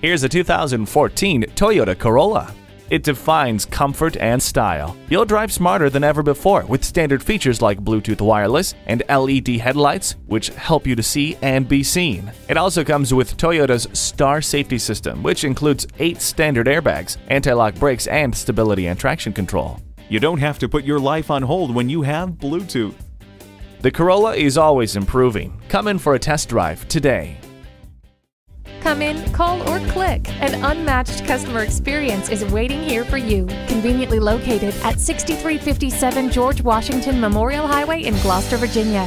Here's a 2014 Toyota Corolla. It defines comfort and style. You'll drive smarter than ever before with standard features like Bluetooth wireless and LED headlights, which help you to see and be seen. It also comes with Toyota's Star Safety System, which includes 8 standard airbags, anti-lock brakes, and stability and traction control. You don't have to put your life on hold when you have Bluetooth. The Corolla is always improving. Come in for a test drive today. Come in, call, or click. An unmatched customer experience is waiting here for you. Conveniently located at 6357 George Washington Memorial Highway in Gloucester, Virginia.